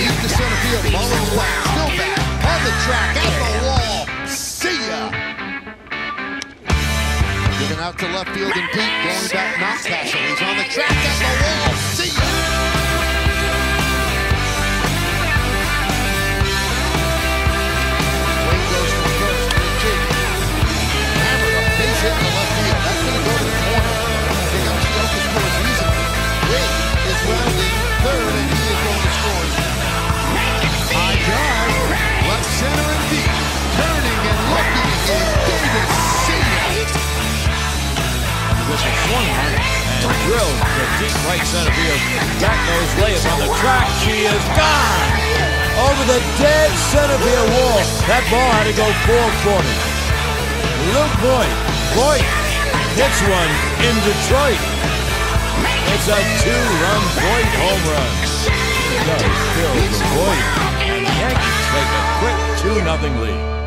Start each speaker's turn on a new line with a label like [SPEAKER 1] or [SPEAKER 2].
[SPEAKER 1] deep to center field. Still back. On the track, at the wall. See ya. Out to left field and deep, going back Mountcastle. He's on the track
[SPEAKER 2] Swung and drilled to deep right center field. Back nose layup on the track. She is gone over the dead center field wall. That ball had to go 440. Luke Voit. Voit hits one in Detroit. It's a two-run Voit home run. Does Phil Voit. And the Yankees take a quick 2-0 lead.